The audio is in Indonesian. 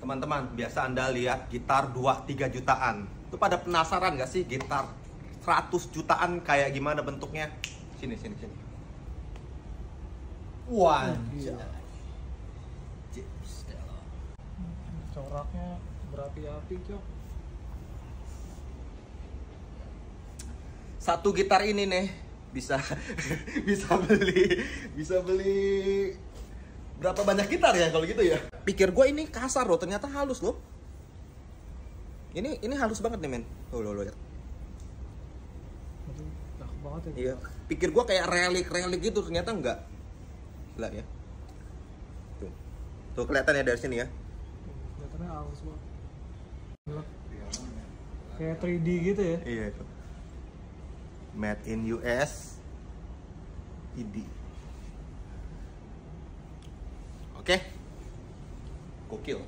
Teman-teman, biasa Anda lihat gitar 2-3 jutaan. Itu pada penasaran gak sih gitar 100 jutaan kayak gimana bentuknya? Sini, sini, sini. Wah. James Taylor. coraknya berapi-api cok Satu gitar ini nih bisa bisa beli bisa beli berapa banyak gitar ya kalau gitu ya? Pikir gue ini kasar loh, ternyata halus loh. Ini ini halus banget nih men. Tuh lo lo banget ya Iya. Pikir gua kayak relik-relik gitu, ternyata enggak. Lihat ya. Tuh. Tuh kelihatan ya dari sini ya. kelihatannya halus banget Gila. kayak 3D gitu ya Iya itu. Made in US. ID. ってごきを